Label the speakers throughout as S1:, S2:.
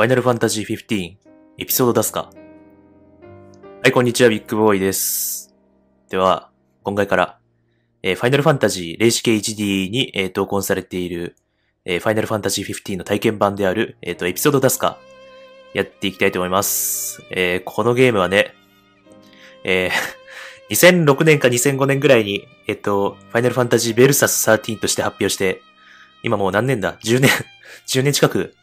S1: ファイナルファンタジー15エピソード出すか？はい、こんにちは、ビッグボーイです。では、今回から、えーファイナルファンタジー霊視系 HD に、えー投稿されている、えーファイナルファンタジー15の体験版である、えっ、と、エピソード出すか？やっていきたいと思います。えこのゲームはね、え2006 年か2005年ぐらいに、えっ、と、ファイナルファンタジーベルサス13として発表して、今もう何年だ ?10 年 ?10 年近く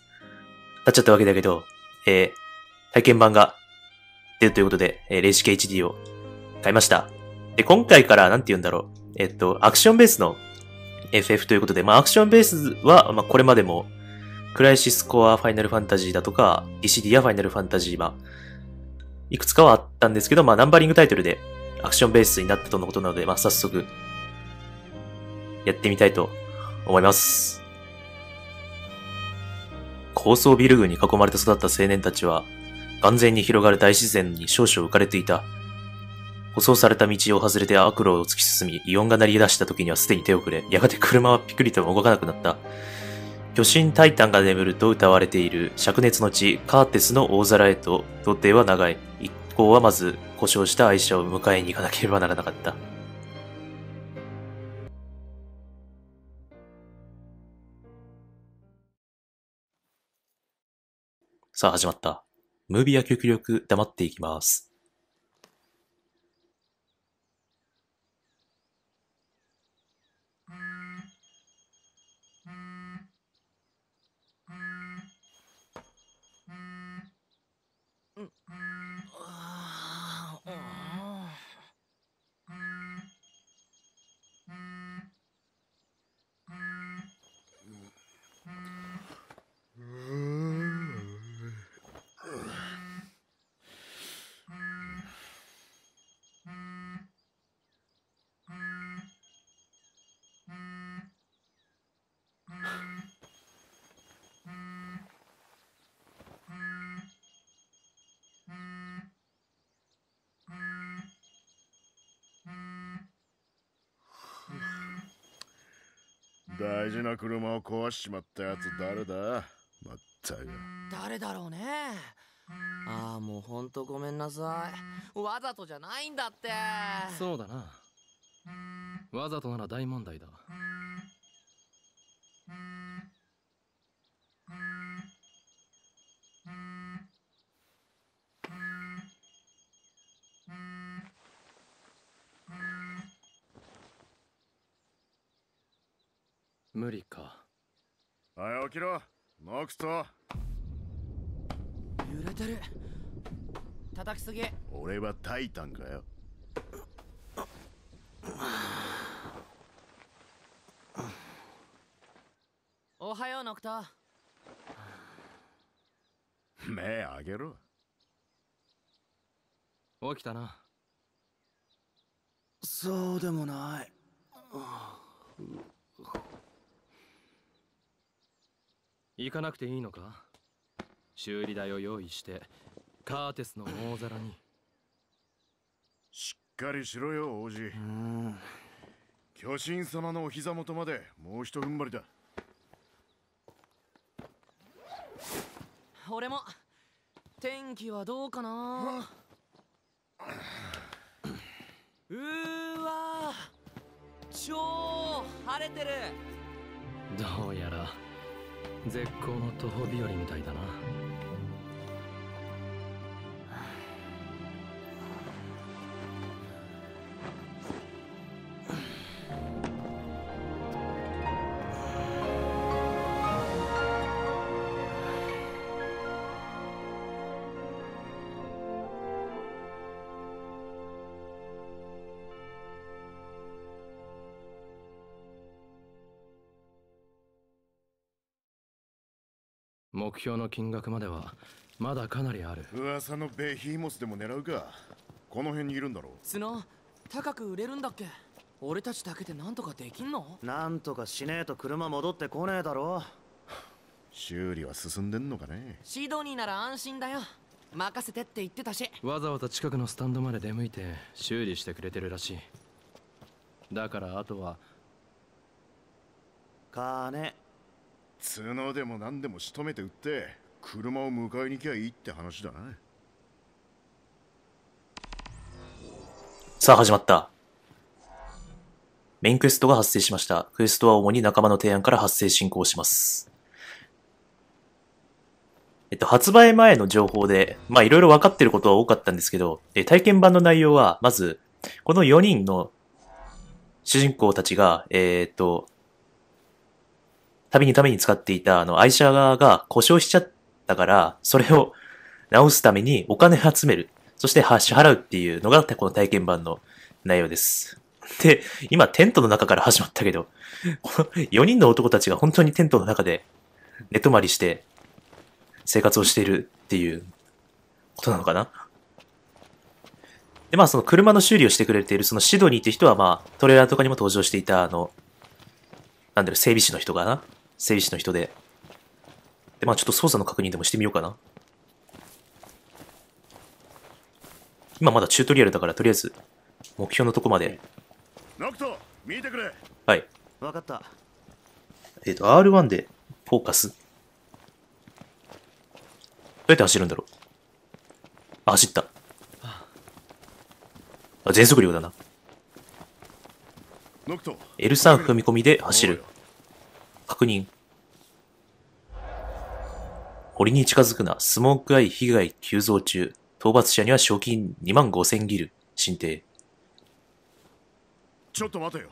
S1: 経っちゃったわけだけど、えー体験版が出るということで、えー、零式 HD を買いました。で、今回から、なんて言うんだろう。えっと、アクションベースの FF ということで、まあ、アクションベースは、まあ、これまでも、クライシスコアファイナルファンタジーだとか、ディシディアファイナルファンタジーは、いくつかはあったんですけど、まあ、ナンバリングタイトルで、アクションベースになったとのことなので、まあ、早速、やってみたいと思います。高層ビル群に囲まれて育った青年たちは、眼前に広がる大自然に少々浮かれていた。舗装された道を外れて悪路を突き進み、異音が鳴り出した時にはすでに手遅れ、やがて車はピクリとも動かなくなった。巨神タイタンが眠ると歌われている灼熱の地、カーテスの大皿へと、到底は長い。一行はまず、故障した愛車を迎えに行かなければならなかった。さあ始まった。ムービーは極力黙っていきます。
S2: 大事な車を壊しちまったやつ誰だ？まったく。
S3: 誰だろうね。ああもうほんとごめんなさい。わざとじゃないんだって。
S4: そうだな。わざとなら大問題だ無理か。
S2: はい起きろ。ノクト
S3: 揺れてる。叩きすぎ。
S2: 俺はタイタンかよ。
S3: おはようノクト
S2: 目あげろ。
S4: 起きたな。
S3: そうでもない
S4: 行かなくていいのか？修理代を用意してカーテスの大皿に。
S2: しっかりしろよ王子。
S3: うん
S2: 巨神様のお膝元までもう一踏ん張りだ。
S3: 俺も天気はどうかな？うーわ超晴れてる。
S4: どうやら絶好の徒歩日和みたいだな。目標の金額まではまだかなりある。
S2: 噂のベヒーモスでも狙うか。この辺にいるんだろ
S3: 角高く売れるんだっけ？俺たちだけでなんとかできんの？
S5: なんとかしねえと車戻ってこねえだろ。
S2: 修理は進んでんのかね。
S3: シドニーなら安心だよ。任せてって言ってたし。
S4: わざわざ近くのスタンドまで出向いて修理してくれてるらしい。だからあとは
S5: 金
S2: 角でも何でも仕留めて売って車を迎えに来ゃいいって話だな
S1: さあ始まった。メインクエストが発生しました。クエストは主に仲間の提案から発生進行します。えっと、発売前の情報で、まあいろいろ分かってることは多かったんですけど、え体験版の内容は、まず、この4人の主人公たちが、えーっと、旅にために使っていたあの愛車側が故障しちゃったから、それを直すためにお金集める。そしては支払うっていうのがこの体験版の内容です。で、今テントの中から始まったけど、この4人の男たちが本当にテントの中で寝泊まりして生活をしているっていうことなのかなで、まあその車の修理をしてくれているそのシドニーって人はまあトレーラーとかにも登場していたあの、なんだろ、整備士の人かな整備士の人で。で、まあちょっと操作の確認でもしてみようかな。今まだチュートリアルだからとりあえず目標のとこまで。
S2: ノクト見てくれ
S1: はい。
S5: 分かった
S1: えっ、と、R1 でフォーカス。どうやって走るんだろうあ、走った。あ、全速力だな。
S2: ノクト
S1: L3 踏み込みで走る。確認。堀に近づくな。スモークアイ被害急増中。討伐者には賞金2万5千ギル。申請。
S2: ちょっと待てよ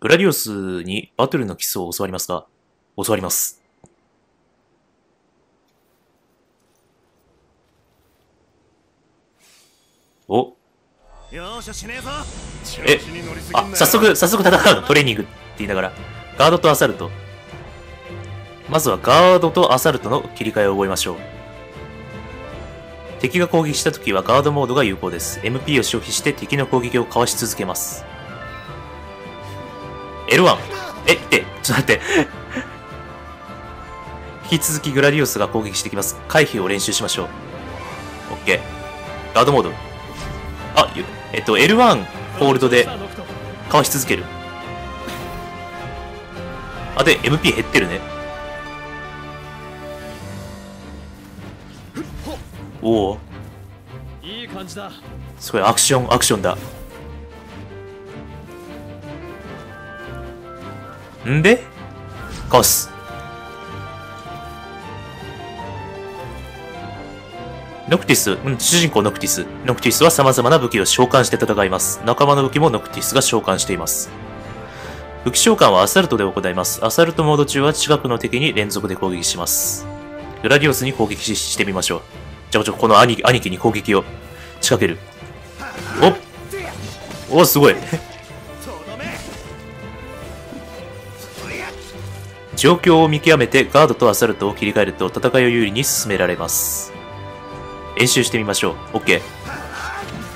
S1: グラディオスにバトルの基礎を教わりますか？教わります。お、
S5: え
S1: あ、
S2: よ
S1: 早速、早速戦うのトレーニングって言いながら。ガードとアサルト。まずはガードとアサルトの切り替えを覚えましょう。敵が攻撃した時はガードモードが有効です。MP を消費して敵の攻撃をかわし続けます。L1。え、って、ちょっと待って。引き続きグラディオスが攻撃してきます。回避を練習しましょう。OK。ガードモード。あ、ゆえっと、L1 ホールドでかわし続ける。あ、で、MP 減ってるね。おお、
S4: いい感じだ
S1: すごいアクション、アクションだ。んで？かわす。ノクティス、うん、主人公ノクティス。ノクティスは様々な武器を召喚して戦います。仲間の武器もノクティスが召喚しています。武器召喚はアサルトで行います。アサルトモード中は近くの敵に連続で攻撃します。グラディオスに攻撃してみましょう。じゃあ、ちょ、この兄兄貴に攻撃を仕掛ける。おお、すごい。状況を見極めてガードとアサルトを切り替えると戦いを有利に進められます。練習してみましょう。OK。とり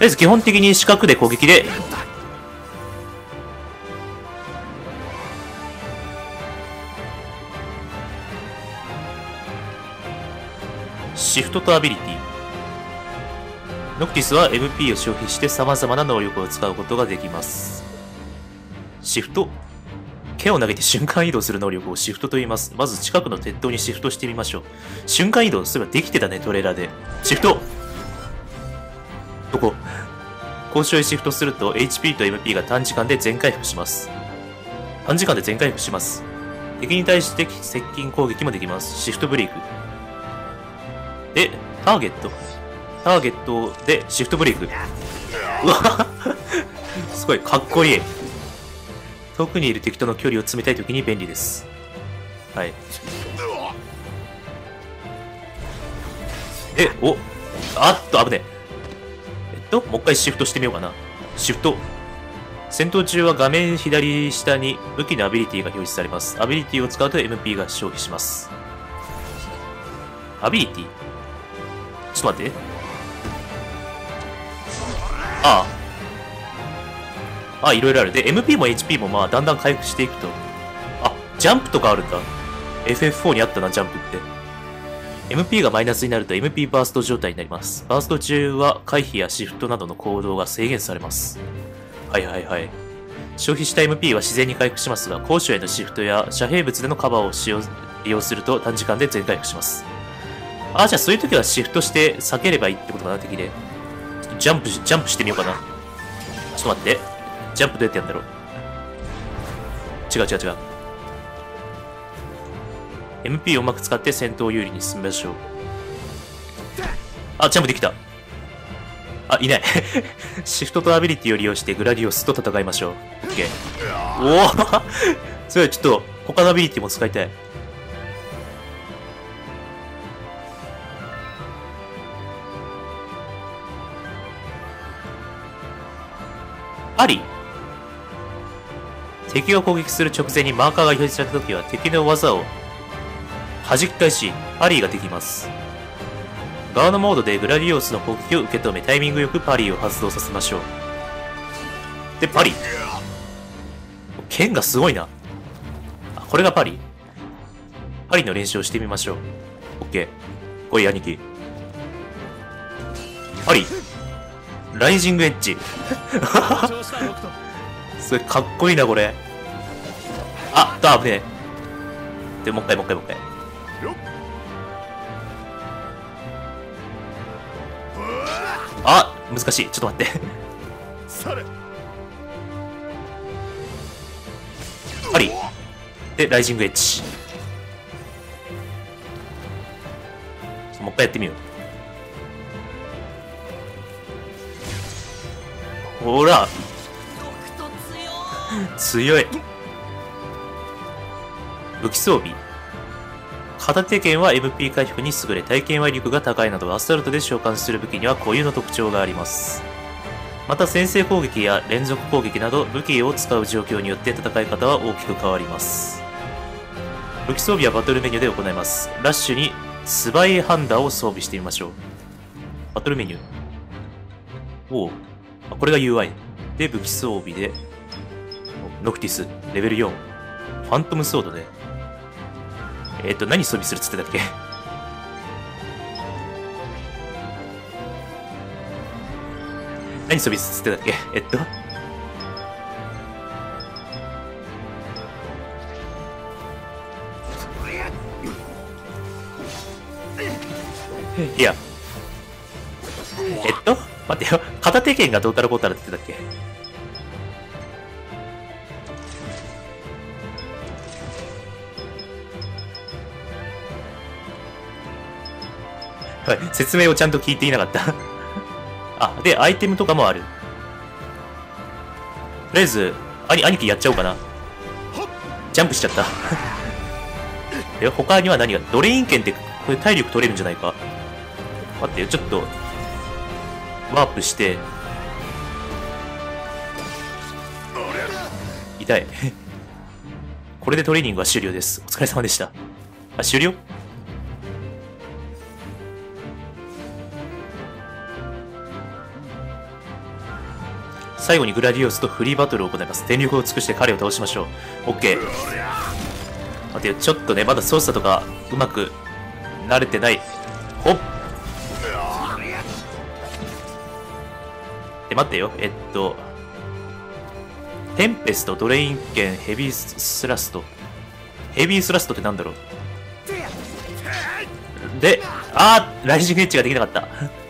S1: あえず基本的に四角で攻撃で、シフトとアビリティ。ノクティスは MP を消費して様々な能力を使うことができます。シフト剣を投げて瞬間移動する能力をシフトと言います。まず近くの鉄塔にシフトしてみましょう。瞬間移動、そういえばできてたね、トレーラーで。シフトどこ？高所へシフトすると HP と MP が短時間で全回復します。短時間で全回復します。敵に対して接近攻撃もできます。シフトブレイク。で、ターゲット。ターゲットでシフトブレイク。うわ すごい、かっこいい。遠くにいる敵との距離を詰めたい時に便利です。はい。え、お、あっと、危ねえ。っと、もう一回シフトしてみようかな。シフト。戦闘中は画面左下に武器のアビリティが表示されます。アビリティを使うと MP が消費します。アビリティ？ちょっと待って。ああ。あ、いろいろある。で、MP も HP もまあ、だんだん回復していくと。あ、ジャンプとかあるんだ。FF4 にあったな、ジャンプって。MP がマイナスになると MP バースト状態になります。バースト中は回避やシフトなどの行動が制限されます。はいはいはい。消費した MP は自然に回復しますが、高所へのシフトや遮蔽物でのカバーを使用利用すると短時間で全回復します。あ、じゃあそういう時はシフトして避ければいいってことかな、敵で。ジャンプ、ジャンプしてみようかな。ちょっと待って。ジャンプどうやってやんだろう？違う違う違う。MP をうまく使って戦闘有利に進めましょう。あ、ジャンプできた。あ、いない。シフトとアビリティを利用してグラディオスと戦いましょう。OK。おおすごい、ちょっと、他のアビリティも使いたい。あり？敵を攻撃する直前にマーカーが表示された時は敵の技を弾き返し、パリーができます。ガードモードでグラディオスの攻撃を受け止め、タイミングよくパリーを発動させましょう。で、パリー剣がすごいな。あ、これがパリーパリーの練習をしてみましょう。オッケー。おい、兄貴。パリーライジングエッジ。すごいかっこいいな、これ。あ、だ、危ねえ。で、もう一回、もう一回、もう一回。あ、難しい。ちょっと待って。
S2: され
S1: パリ。で、ライジングエッジ。もう一回やってみよう。ほら、
S3: 強
S1: い。武器装備。片手剣は MP 回復に優れ、体験威力が高いなど、アスタルトで召喚する武器には固有の特徴があります。また、先制攻撃や連続攻撃など、武器を使う状況によって戦い方は大きく変わります。武器装備はバトルメニューで行います。ラッシュにスバイハンダーを装備してみましょう。バトルメニュー。おう。あこれが UI。で、武器装備で、ノクティス、レベル4。ファントムソードね。えっ、と、何装備するっつってたっけ？何装備するっつってたっけ？えっと？いや。えっと？待ってよ。片手剣がどうたらこうたらって言ってたっけ？はい、説明をちゃんと聞いていなかった。あ、で、アイテムとかもある。とりあえず、兄、兄貴やっちゃおうかな。ジャンプしちゃった。え、他には何が、ドレイン剣って、これ体力取れるんじゃないか？待ってよ、ちょっと、ワープして、痛い。これでトレーニングは終了です。お疲れ様でした。あ、終了？最後にグラディオスとフリーバトルを行います。全力を尽くして彼を倒しましょう。オッケー。待てよ、ちょっとね、まだ操作とかうまく慣れてない。ほっえ、待ってよ。えっと、テンペスト、ドレイン剣、ヘビースラスト。ヘビースラストってなんだろうで、あーライジングエッジができなかった。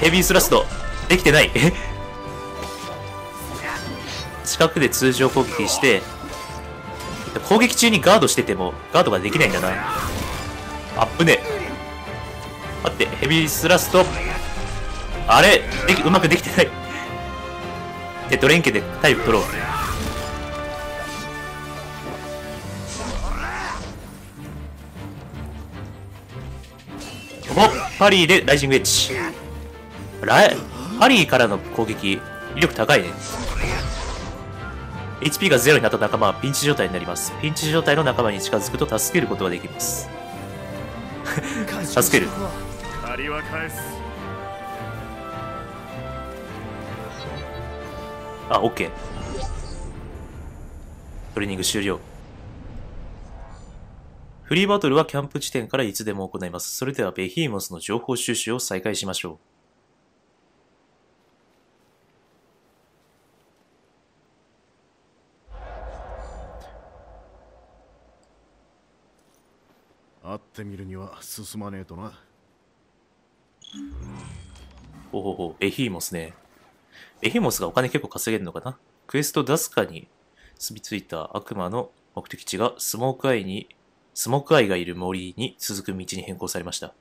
S1: ヘビースラストできてない。え？近くで通常攻撃して攻撃中にガードしててもガードができないんだな。アップね待ってヘビースラストあれ？できうまくできてない。でドレンケで体力取ろう。おパリーでライジングエッジ。ライパリーからの攻撃威力高いね HP がゼロになった仲間はピンチ状態になりますピンチ状態の仲間に近づくと助けることができます 助ける
S2: 借りは返す
S1: あ、オッケー。トレーニング終了。フリーバトルはキャンプ地点からいつでも行います。それではベヒーモスの情報収集を再開しましょう。
S2: ってみるには進まねえとな
S1: ほほほう、ベヒーモスね。ベヒーモスがお金結構稼げるのかな？クエストダスカに住み着いた悪魔の目的地がスモークアイに、スモークアイがいる森に続く道に変更されました。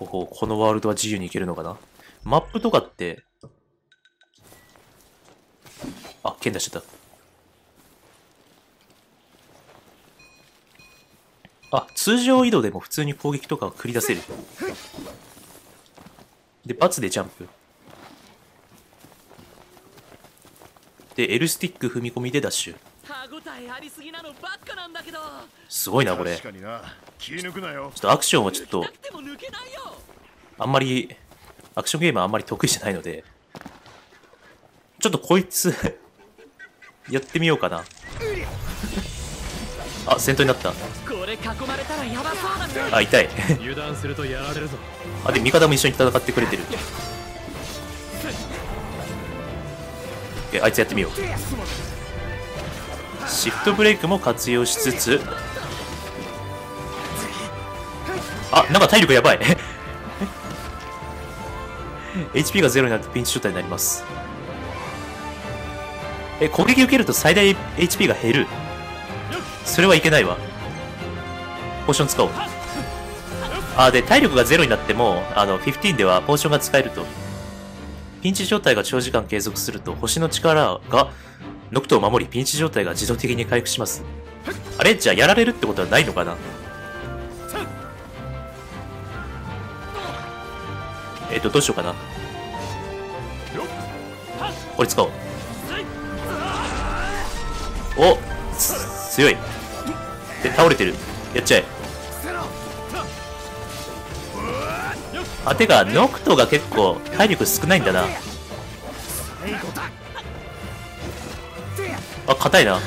S1: ほほ、このワールドは自由に行けるのかな？マップとかって、あ、剣出しちゃった。あ、通常移動でも普通に攻撃とかを繰り出せる。で、バツでジャンプ。で、L スティック踏み込みでダッシュ。
S3: 歯ごたえありすぎなのばっかなんだけど
S1: すごいな、これ。ちょ
S2: 確かにな気抜くなよ
S1: っとアクションはちょっと
S3: な、くても抜けないよ
S1: あんまり、アクションゲームはあんまり得意じゃないので、ちょっとこいつ、やってみようかな。あ、戦闘になった。あ、痛い。
S4: 油断するとやられるぞ
S1: あ、で、味方も一緒に戦ってくれてる。えあいつやってみよう。シフトブレイクも活用しつつ、あ、なんか体力やばい。HP がゼロになるとピンチ状態になります。え、攻撃受けると最大 HP が減る。それはいけないわ。ポーション使おう。あ、で、体力がゼロになっても、あの、15ではポーションが使えると。ピンチ状態が長時間継続すると、星の力が、ノクトを守り、ピンチ状態が自動的に回復します。あれ？じゃあ、やられるってことはないのかな？えっ、と、どうしようかな。これ使おう。おつ強い。で、倒れてる。やっちゃえ。あ、てか、ノクトが結構体力少ないんだな。あ、硬いな。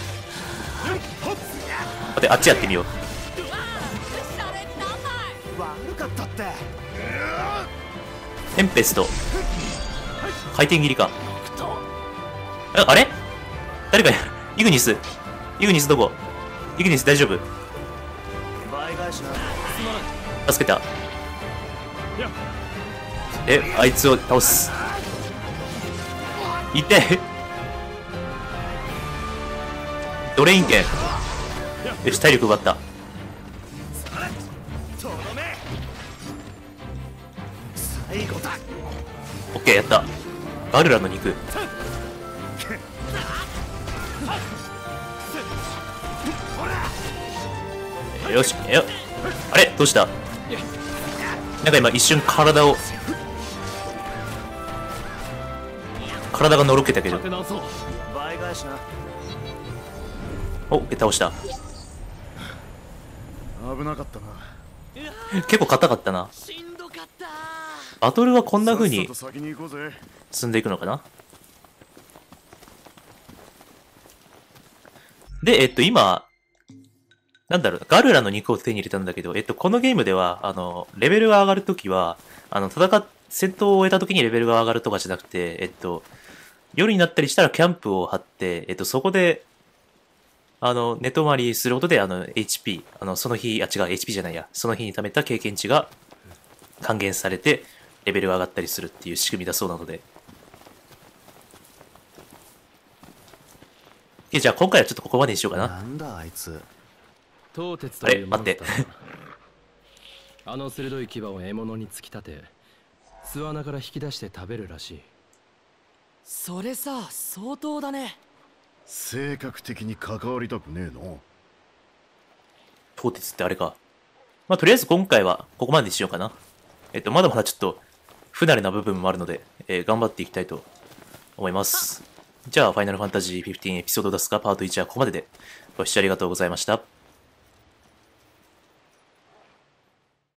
S1: 待て、あっちやってみよう。テンペスト。回転切りか。ああれ？誰かやる、イグニス。イグニスどこ？イグニス大丈夫？助けた。え、あいつを倒す。いてドレイン剣。よし、体力奪った。オッケー、やった。ガルラの肉。よし、よ、あれ？どうした？なんか今一瞬体を、体がのろけたけど。お、え倒した。
S2: 危なかったな。
S1: 結構硬かったな。バトルはこんな風に進んでいくのかな？で、えっと、今、なんだろう、ガルラの肉を手に入れたんだけど、えっと、このゲームでは、あの、レベルが上がるときは、あの、戦、戦闘を終えたときにレベルが上がるとかじゃなくて、えっと、夜になったりしたらキャンプを張って、えっと、そこで、あの、寝泊まりすることで、あの、HP、あの、その日、あ、違う、HP じゃないや、その日に貯めた経験値が還元されて、レベルが上がったりするっていう仕組みだそうなので。えじゃあ今回はちょっとここまでにしようかな。
S5: なんだあいつ
S4: 東鉄というモンスター
S1: あれ？待って
S4: あの鋭い牙を獲物に突き立て巣穴から引き出して食べるらしい
S3: それさ相当だね
S2: 性格的に関わりたくねえの？
S1: 東鉄ってあれか。まあとりあえず今回はここまでにしようかな。えっと、まだまだちょっと不慣れな部分もあるので、えー頑張っていきたいと思います。じゃあ、ファイナルファンタジー15エピソード出すか？パート1はここまででご視聴ありがとうございました。